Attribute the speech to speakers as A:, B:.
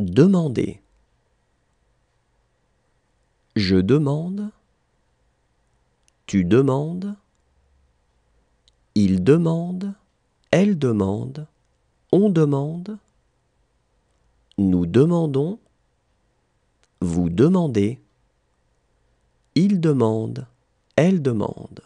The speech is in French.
A: Demander. Je demande. Tu demandes. Il demande. Elle demande. On demande. Nous demandons. Vous demandez. Il demande. Elle demande.